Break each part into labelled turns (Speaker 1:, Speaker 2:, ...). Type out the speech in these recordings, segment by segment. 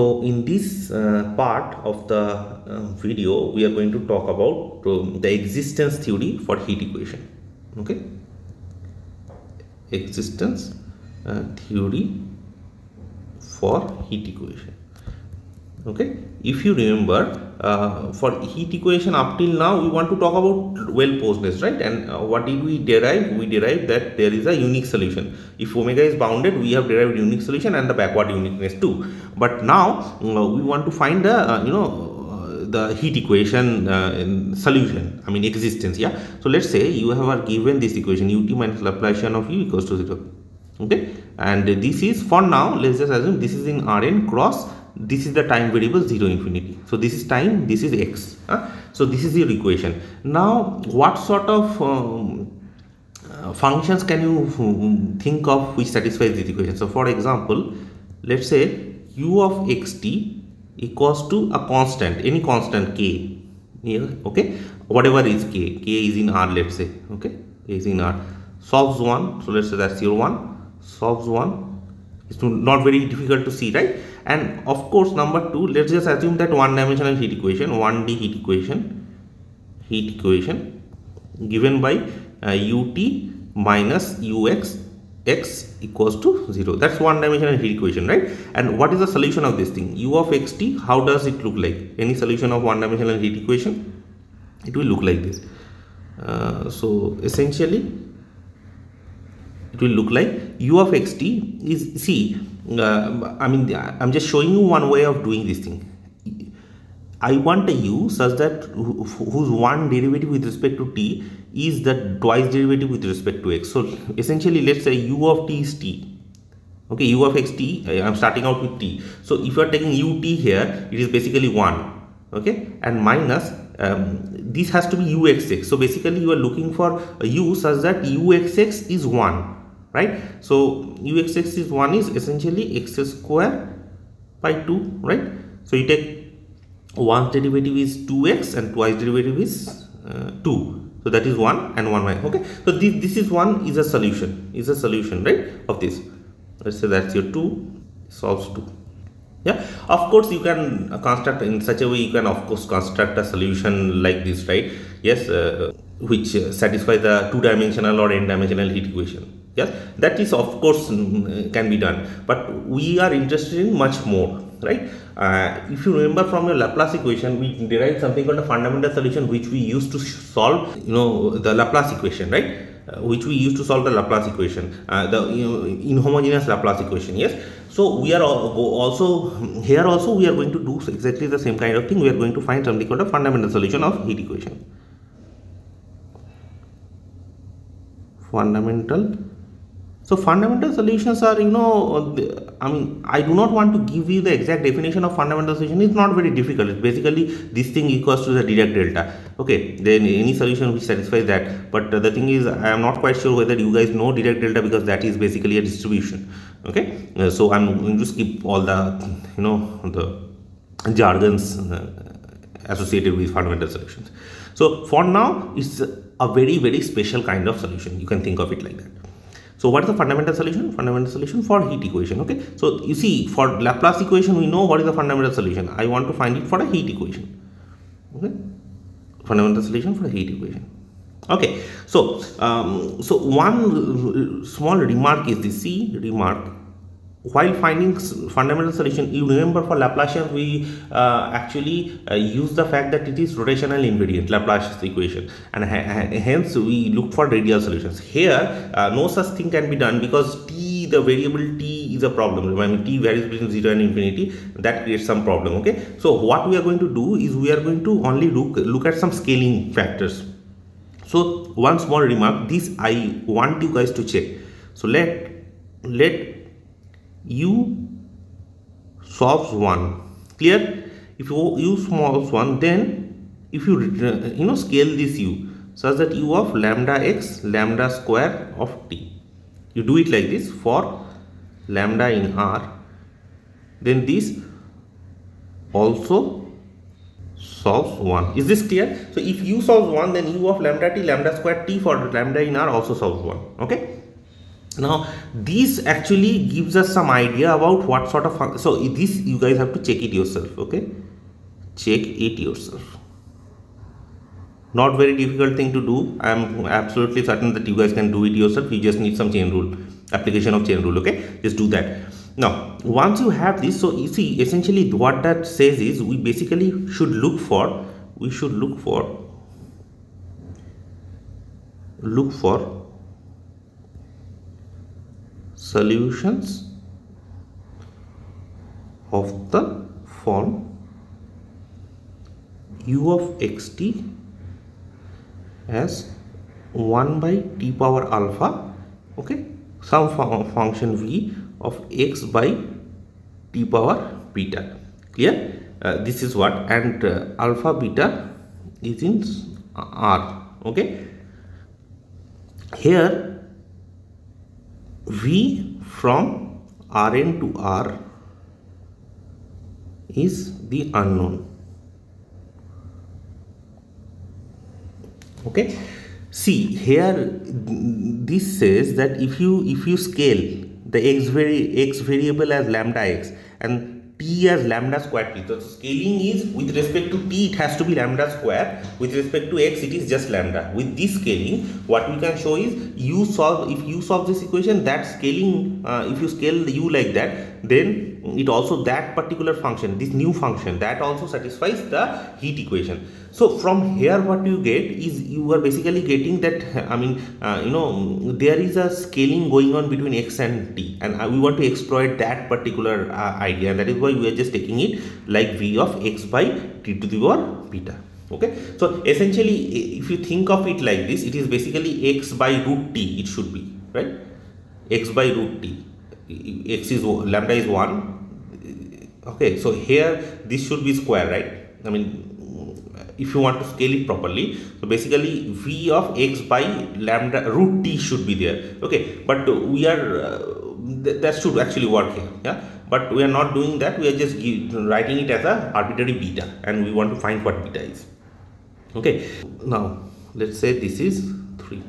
Speaker 1: So in this uh, part of the uh, video, we are going to talk about um, the existence theory for heat equation. Okay, existence uh, theory for heat equation. Okay, if you remember, uh, for heat equation up till now, we want to talk about well posedness, right? And uh, what did we derive? We derived that there is a unique solution. If omega is bounded, we have derived unique solution and the backward uniqueness too. But now uh, we want to find the uh, you know uh, the heat equation uh, solution. I mean existence. Yeah. So let's say you have are given this equation ut minus Laplacian of u equals to zero. Okay, and this is for now. Let's just assume this is in Rn cross this is the time variable 0 infinity. So this is time this is x uh, so this is your equation. Now what sort of um, uh, functions can you um, think of which satisfies this equation? So for example let's say u of xt equals to a constant any constant k here okay? Whatever is k k is in r let's say okay? K is in r. Solves 1 so let's say that's your 1 solves 1 it's not very difficult to see right? And of course number two let's just assume that one dimensional heat equation 1d heat equation heat equation given by uh, ut minus ux x equals to 0 that's one dimensional heat equation right? And what is the solution of this thing? U of xt how does it look like? Any solution of one dimensional heat equation? It will look like this. Uh, so essentially it will look like u of xt is see uh, i mean i'm just showing you one way of doing this thing. I want a u such that whose one derivative with respect to t is the twice derivative with respect to x. So essentially let's say u of t is t. Okay u of xt i'm starting out with t. So if you are taking ut here it is basically 1 okay and minus um, this has to be uxx so basically you are looking for a u such that uxx is 1 right? So uxx is 1 is essentially x square by 2 right? So you take one derivative is 2x and twice derivative is uh, 2 so that is 1 and 1 minus okay? So this, this is one is a solution is a solution right of this. Let's say that's your 2 solves 2 yeah? Of course you can construct in such a way you can of course construct a solution like this right? Yes uh, which satisfies the two dimensional or n dimensional heat equation yes? That is of course can be done. But we are interested in much more right? Uh, if you remember from your laplace equation we derived something called a fundamental solution which we used to solve you know the laplace equation right? Uh, which we used to solve the laplace equation uh, the you know, inhomogeneous laplace equation yes? So we are also here also we are going to do exactly the same kind of thing. We are going to find something called a fundamental solution of heat equation. Fundamental so fundamental solutions are you know i mean i do not want to give you the exact definition of fundamental solution. It's not very difficult. It's basically this thing equals to the dirac delta. Okay then any solution which satisfies that. But the thing is i am not quite sure whether you guys know dirac delta because that is basically a distribution. Okay? Uh, so i'm going to skip all the you know the jargons uh, associated with fundamental solutions. So for now it's a very very special kind of solution. You can think of it like that so what is the fundamental solution? Fundamental solution for heat equation. Okay. So you see for Laplace equation we know what is the fundamental solution. I want to find it for a heat equation. Okay. Fundamental solution for a heat equation. Okay. So um, so one small remark is this. See remark while finding fundamental solution you remember for Laplacian we uh, actually uh, use the fact that it is rotational invariant Laplace equation. And hence we look for radial solutions. Here uh, no such thing can be done because t the variable t is a problem. When t varies between 0 and infinity that creates some problem okay? So what we are going to do is we are going to only look look at some scaling factors. So one small remark this i want you guys to check. So let let u solves 1 clear? If you u solves 1 then if you uh, you know scale this u such that u of lambda x lambda square of t. You do it like this for lambda in r. Then this also solves 1 is this clear? So if u solves 1 then u of lambda t lambda square t for lambda in r also solves 1 okay now this actually gives us some idea about what sort of so this you guys have to check it yourself okay? Check it yourself. Not very difficult thing to do. I am absolutely certain that you guys can do it yourself. You just need some chain rule application of chain rule okay? Just do that. Now once you have this so you see essentially what that says is we basically should look for we should look for look for solutions of the form u of xt as 1 by t power alpha okay? Some function v of x by t power beta clear? Uh, this is what? And uh, alpha beta is in r okay? Here v from rn to r is the unknown. Okay? See here this says that if you if you scale the x vari x variable as lambda x and t as lambda square t so scaling is with respect to t it has to be lambda square. With respect to x it is just lambda. With this scaling what we can show is you solve if you solve this equation that scaling uh, if you scale u like that then it also that particular function this new function that also satisfies the heat equation. So from here what you get is you are basically getting that i mean uh, you know there is a scaling going on between x and t and uh, we want to exploit that particular uh, idea and that is why we are just taking it like v of x by t to the power beta okay? So essentially if you think of it like this it is basically x by root t it should be right? X by root t x is lambda is 1 okay so here this should be square right? I mean if you want to scale it properly so basically v of x by lambda root t should be there. Okay but we are uh, th that should actually work here yeah? But we are not doing that. We are just writing it as a arbitrary beta and we want to find what beta is. Okay now let's say this is 3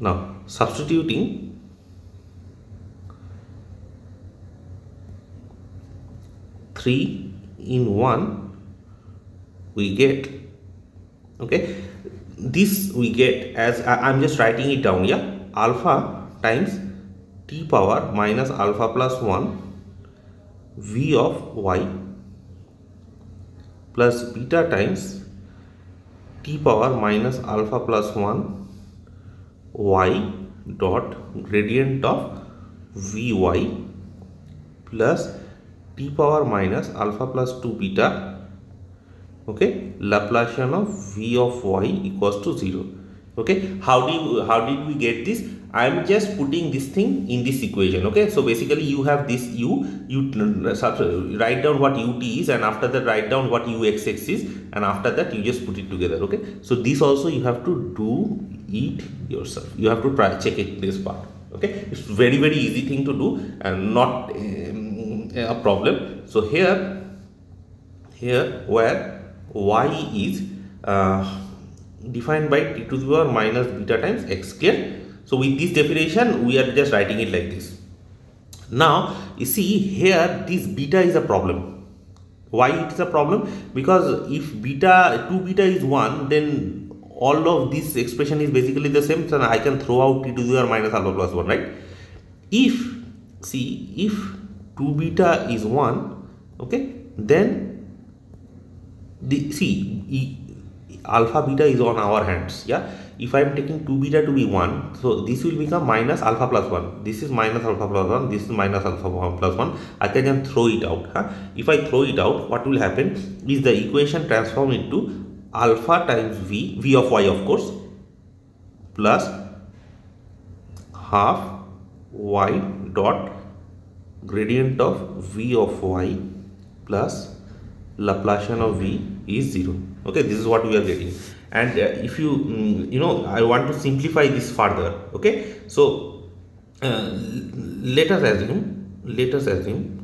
Speaker 1: now substituting 3 in 1 we get okay? This we get as I, am just writing it down yeah? Alpha times t power minus alpha plus 1 v of y plus beta times t power minus alpha plus 1 y dot gradient of vy plus t power minus alpha plus 2 beta okay? Laplacian of v of y equals to 0 okay? How do you how did we get this? I am just putting this thing in this equation okay? So basically you have this u you write down what ut is and after that write down what uxx is and after that you just put it together okay? So this also you have to do it yourself. You have to try check it this part okay? It's very very easy thing to do and not um, a problem. So here here where y is uh, defined by t to the power minus beta times x clear so with this definition we are just writing it like this. Now you see here this beta is a problem. Why it is a problem? Because if beta 2 beta is 1 then all of this expression is basically the same. So I can throw out t to the power minus alpha plus 1 right? If see if 2 beta is 1 okay? Then the see e, alpha beta is on our hands yeah? If i am taking 2 beta to be 1 so this will become minus alpha plus 1 this is minus alpha plus 1 this is minus alpha plus 1 i can then throw it out huh? if i throw it out what will happen is the equation transform into alpha times v v of y of course plus half y dot gradient of v of y plus Laplacian of v is 0 okay this is what we are getting. And uh, if you mm, you know I want to simplify this further okay? So uh, let us assume let us assume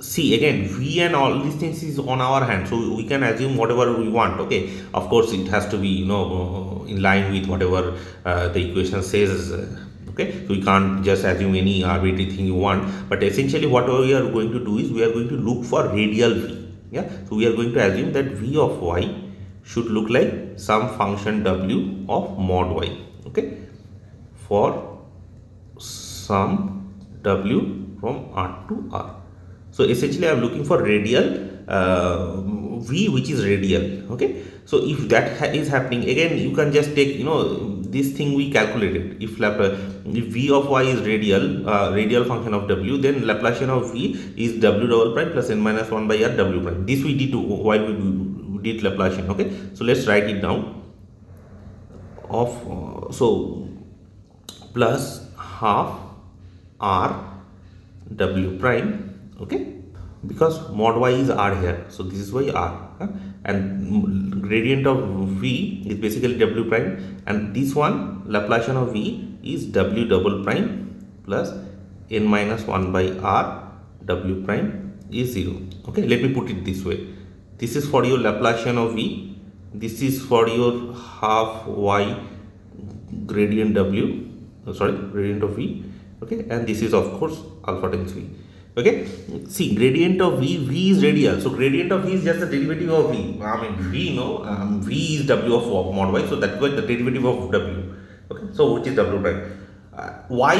Speaker 1: see again v and all these things is on our hand so we can assume whatever we want okay? Of course it has to be you know in line with whatever uh, the equation says uh, okay? So we can't just assume any arbitrary thing you want. But essentially what we are going to do is we are going to look for radial v yeah? So we are going to assume that v of y should look like some function w of mod y okay? For some w from r to r. So essentially i'm looking for radial uh, v which is radial okay? So if that ha is happening again you can just take you know this thing we calculated. If if v of y is radial uh, radial function of w then laplacian of v is w double prime plus n minus 1 by r w prime. This we did while we did laplacian okay? So let's write it down. Of uh, so plus half r w prime okay? Because mod y is r here so this is why r huh? And gradient of v is basically w prime. And this one laplacian of v is w double prime plus n minus 1 by r w prime is 0 okay let me put it this way. This is for your laplacian of v. This is for your half y gradient w. Oh, sorry gradient of v. Okay and this is of course alpha times v okay? See gradient of v v is radial. So gradient of v is just the derivative of v. I mean v no um, v is w of mod y. So that's why the derivative of w. Okay? So which is w prime. Uh, y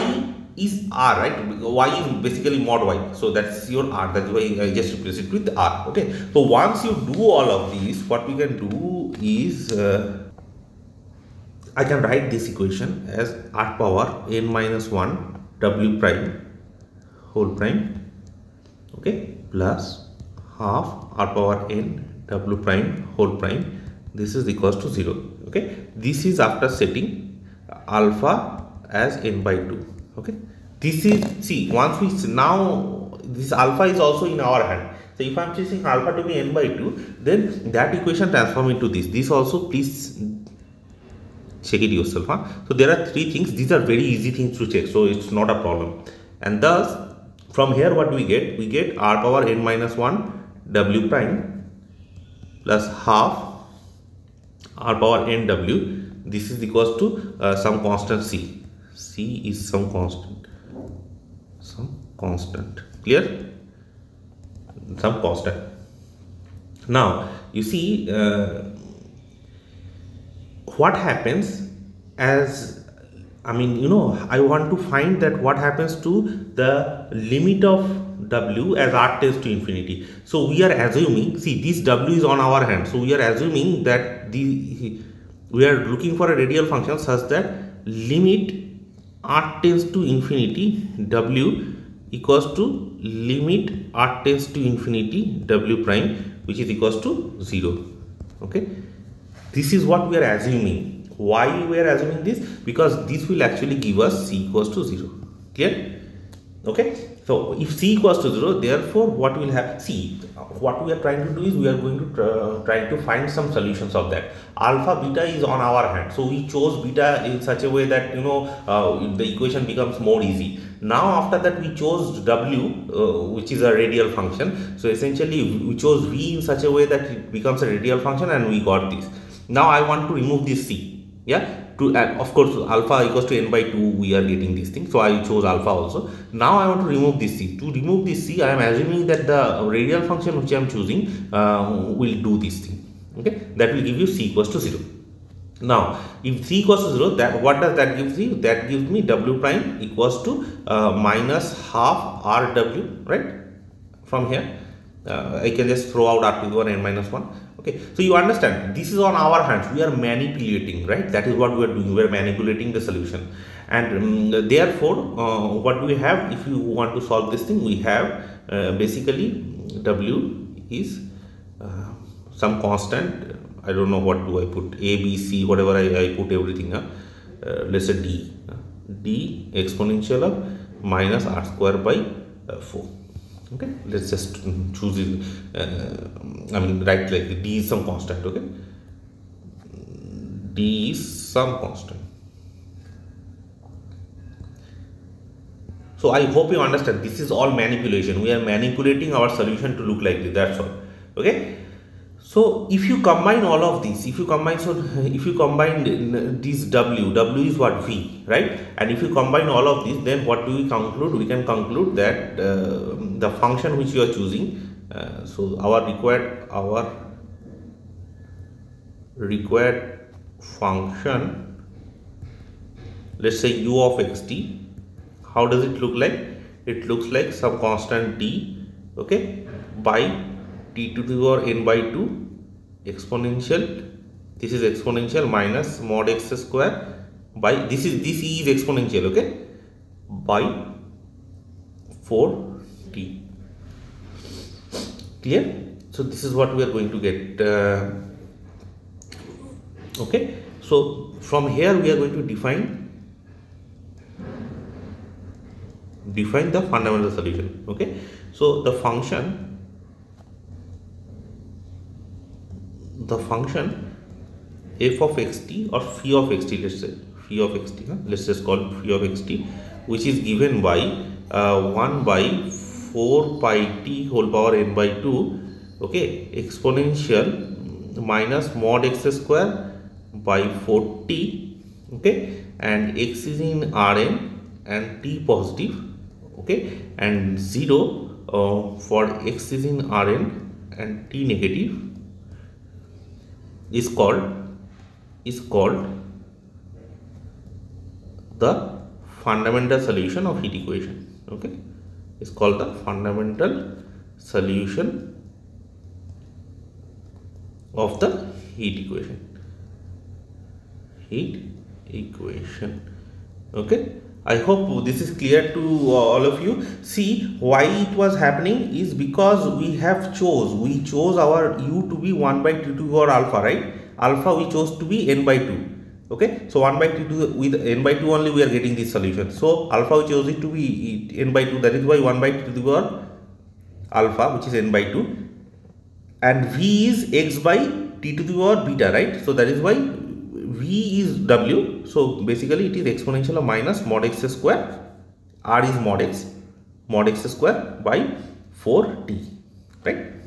Speaker 1: is r right? Y is basically mod y. So that's your r. That's why i just replace it with r. Okay? So once you do all of these what we can do is uh, I can write this equation as r power n minus 1 w prime whole prime okay plus half r power n w prime whole prime. This is equals to 0 okay. This is after setting alpha as n by 2 okay. This is see once we now this alpha is also in our hand. So if i'm choosing alpha to be n by 2 then that equation transform into this. This also please check it yourself huh? so there are three things. These are very easy things to check so it's not a problem. And thus from here what we get? We get r power n minus 1 w prime plus half r power n w. This is equals to uh, some constant c. C is some constant. Some constant. Clear? Some constant. Now you see uh, what happens as I mean, you know, I want to find that what happens to the limit of w as r tends to infinity. So we are assuming, see, this w is on our hand. So we are assuming that the we are looking for a radial function such that limit r tends to infinity w equals to limit r tends to infinity w prime which is equals to 0 okay this is what we are assuming why we are assuming this? Because this will actually give us c equals to 0 clear? Okay? So if c equals to 0 therefore what will happen see what we are trying to do is we are going to try to find some solutions of that. Alpha beta is on our hand. So we chose beta in such a way that you know uh, the equation becomes more easy. Now after that we chose w uh, which is a radial function. So essentially we chose v in such a way that it becomes a radial function and we got this. Now i want to remove this c yeah? To and of course alpha equals to n by 2 we are getting this thing. So i chose alpha also. Now i want to remove this c. To remove this c i am assuming that the radial function which i am choosing uh, will do this thing. Okay? That will give you c equals to 0 now if c equals to 0 that what does that give you that gives me w prime equals to uh, minus half rw right? From here. Uh, i can just throw out r to the 1 n minus 1 okay so you understand this is on our hands. We are manipulating right? That is what we are doing. We are manipulating the solution. And um, therefore uh, what we have if you want to solve this thing we have uh, basically w is uh, some constant. I don't know what do i put. A b c whatever i, I put everything uh, let's say d. D exponential of minus r square by uh, 4 okay? Let's just choose it uh, i mean write like d is some constant okay? D is some constant. So i hope you understand this is all manipulation. We are manipulating our solution to look like this that's all okay? So if you combine all of these if you combine so if you combine this w w is what v right? And if you combine all of these then what do we conclude? We can conclude that uh, the function which you are choosing uh, so our required our required function let's say u of xt how does it look like? It looks like some constant d okay by t to the power n by 2 exponential this is exponential minus mod x square by this is this e is exponential okay by 4 t clear? So this is what we are going to get uh, okay? So from here we are going to define define the fundamental solution okay? So the function the function f of xt or phi of xt let's say phi of xt huh? let's just call phi of xt which is given by uh, 1 by 4 pi t whole power n by 2 okay exponential minus mod x square by 4t okay and x is in rn and t positive okay and 0 uh, for x is in rn and t negative is called is called the fundamental solution of heat equation okay is called the fundamental solution of the heat equation. Heat equation. Okay? I hope this is clear to all of you. See why it was happening is because we have chose. We chose our u to be 1 by 2 to our alpha right? Alpha we chose to be n by 2 okay? So 1 by 2 with n by 2 only we are getting this solution. So alpha we chose it to be n by 2 that is why 1 by 2 to the power alpha which is n by 2 and v is x by t to the power beta right? So that is why v is w. So basically it is exponential of minus mod x square r is mod x mod x square by 4t right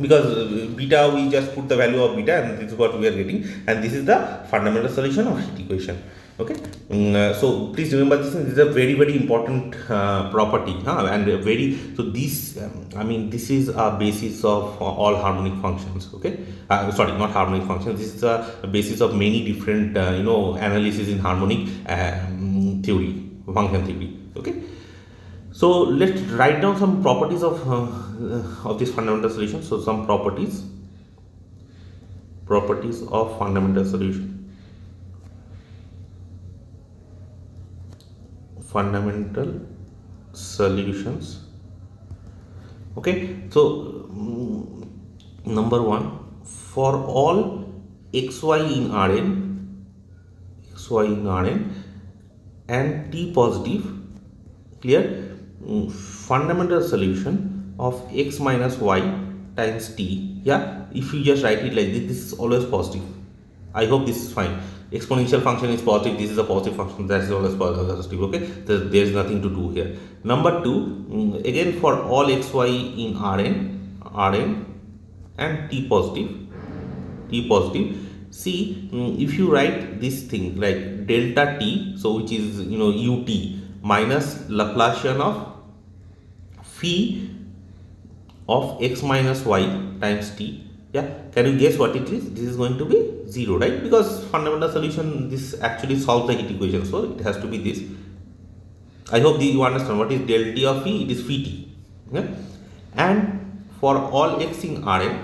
Speaker 1: because beta we just put the value of beta and this is what we are getting. And this is the fundamental solution of heat equation. Okay? Mm, uh, so please remember this, this is a very very important uh, property huh? and very so this um, i mean this is a basis of all harmonic functions. Okay? Uh, sorry not harmonic functions. This is a basis of many different uh, you know analysis in harmonic um, theory function theory. Okay so let's write down some properties of uh, of this fundamental solution so some properties properties of fundamental solution. Fundamental solutions. Okay so mm, number one for all xy in rn xy in rn and t positive clear fundamental solution of x minus y times t. Yeah if you just write it like this this is always positive. I hope this is fine. Exponential function is positive this is a positive function that is always positive okay? There is nothing to do here. Number two mm, again for all xy in rn rn and t positive t positive. See mm, if you write this thing like delta t so which is you know ut minus laplacian of phi of x minus y times t. Yeah can you guess what it is? This is going to be 0 right? Because fundamental solution this actually solves the heat equation so it has to be this. I hope you understand what is del t of phi it is phi t. Okay? and for all x in rn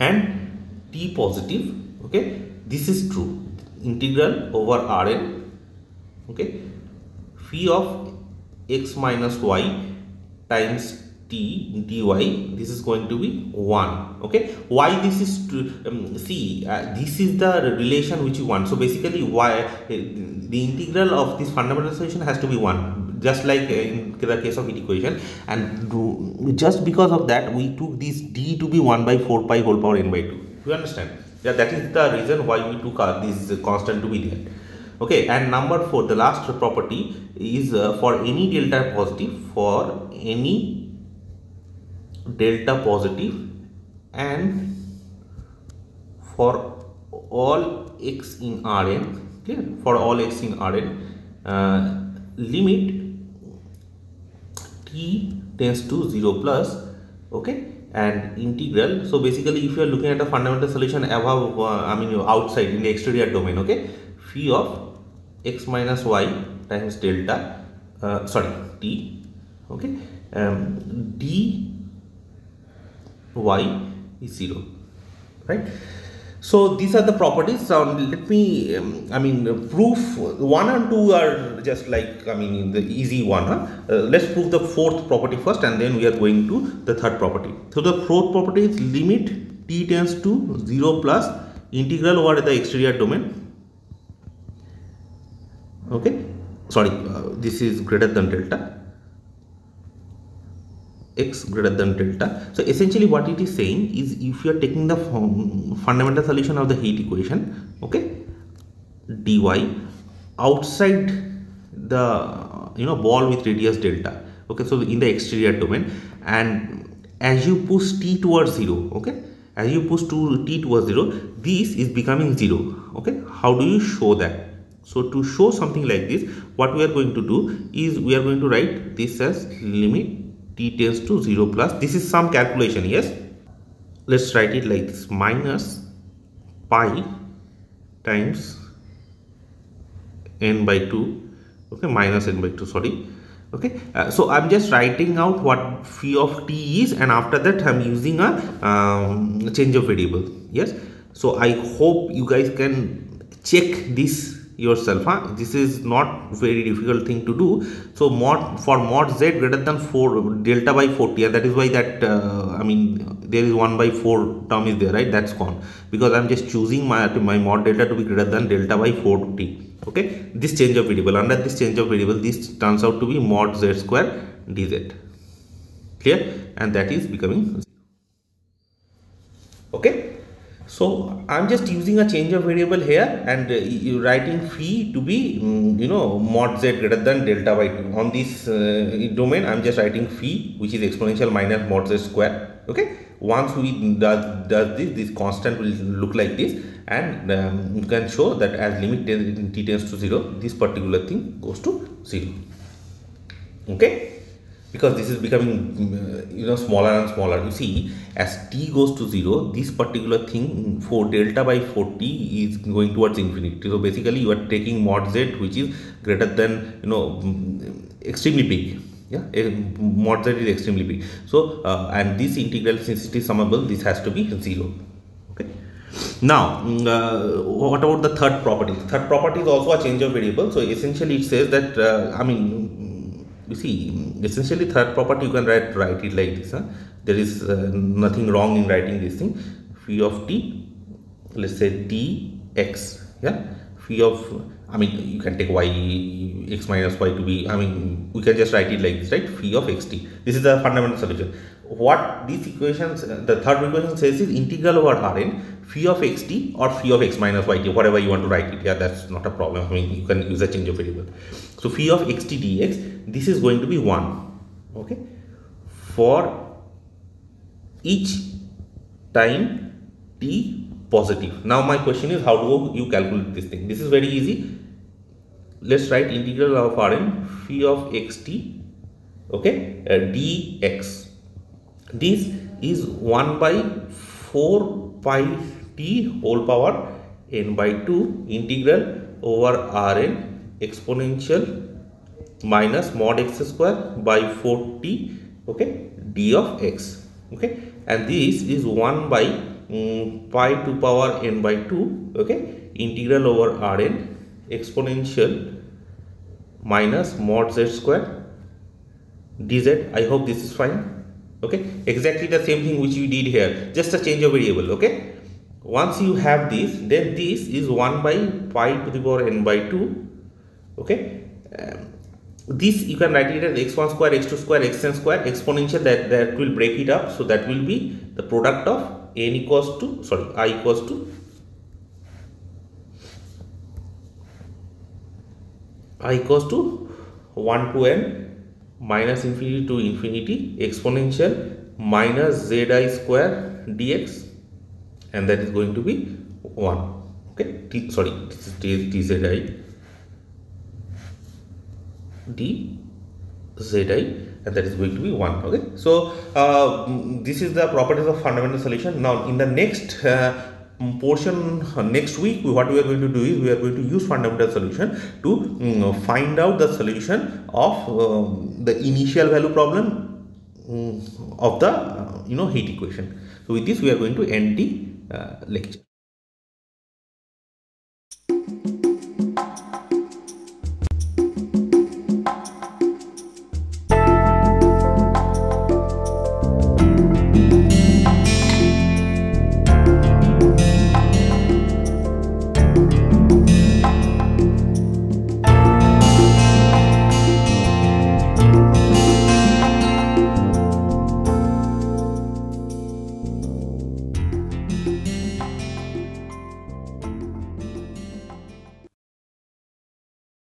Speaker 1: and t positive okay this is true. Integral over rn okay phi of x minus y times t dy this is going to be 1 okay? Why this is to um, see uh, this is the relation which you want. So basically why uh, the integral of this fundamental solution has to be 1 just like in the case of heat equation. And just because of that we took this d to be 1 by 4 pi whole power n by 2 you understand? Yeah that is the reason why we took uh, this constant to be there okay and number 4 the last property is uh, for any delta positive for any delta positive and for all x in Rn okay for all x in Rn uh, limit t tends to 0 plus okay? And integral so basically if you are looking at a fundamental solution above uh, i mean outside in the exterior domain okay phi of x minus y times delta uh, sorry t okay? Um, d y is 0 right? So these are the properties. So let me um, i mean proof one and two are just like i mean the easy one huh? uh, let's prove the fourth property first and then we are going to the third property. So the fourth property is limit t tends to 0 plus integral over the exterior domain okay sorry uh, this is greater than delta x greater than delta. So essentially what it is saying is if you are taking the fundamental solution of the heat equation, okay, dy outside the you know ball with radius delta, okay, so in the exterior domain and as you push t towards 0, okay, as you push to t towards 0, this is becoming 0, okay. How do you show that? So to show something like this, what we are going to do is we are going to write this as limit t tends to 0 plus. This is some calculation yes? Let's write it like this minus pi times n by 2 okay minus n by 2 sorry. Okay uh, so i'm just writing out what phi of t is and after that i'm using a um, change of variable yes? So i hope you guys can check this yourself huh? this is not very difficult thing to do. So mod for mod z greater than 4 delta by 40 and that is why that uh, i mean there is 1 by 4 term is there right? That's gone. Because i'm just choosing my my mod delta to be greater than delta by 40 okay? This change of variable under this change of variable this turns out to be mod z square dz clear? And that is becoming okay so i'm just using a change of variable here and uh, writing phi to be um, you know mod z greater than delta 2 on this uh, domain i'm just writing phi which is exponential minus mod z square okay? Once we does, does this this constant will look like this and um, you can show that as limit t tends to 0 this particular thing goes to 0 okay because this is becoming mm, uh, you know smaller and smaller. You see as t goes to 0 this particular thing mm, for delta by 40 is going towards infinity. So basically you are taking mod z which is greater than you know mm, extremely big. Yeah mod z is extremely big. So uh, and this integral since it is summable this has to be 0 okay. Now uh, what about the third property? Third property is also a change of variable. So essentially it says that uh, i mean you see essentially third property you can write write it like this huh? there is uh, nothing wrong in writing this thing. Phi of t let's say dx yeah? Phi of i mean you can take y x minus y to be i mean we can just write it like this right? Phi of xt this is the fundamental solution. What these equations the third equation says is integral over rn phi of xt or phi of x minus yt whatever you want to write it yeah? That's not a problem. I mean you can use a change of variable so phi of xt dx this is going to be 1 okay? For each time t positive. Now my question is how do you calculate this thing? This is very easy. Let's write integral of rn phi of xt okay? Uh, dx. This is 1 by 4 pi t whole power n by 2 integral over rn exponential minus mod x square by 4t okay d of x okay. And this is 1 by um, pi to power n by 2 okay integral over rn exponential minus mod z square dz i hope this is fine okay. Exactly the same thing which we did here just a change of variable okay. Once you have this then this is 1 by pi to the power n by 2 okay? Um, this you can write it as x1 square x2 square xn square exponential that that will break it up. So that will be the product of n equals to sorry i equals to i equals to 1 to n minus infinity to infinity exponential minus zi square dx and that is going to be 1 okay? T, sorry this is tzI d zi and that is going to be 1 okay? So uh, this is the properties of fundamental solution. Now in the next uh, portion uh, next week what we are going to do is we are going to use fundamental solution to um, find out the solution of um, the initial value problem um, of the uh, you know heat equation. So with this we are going to end the uh, lecture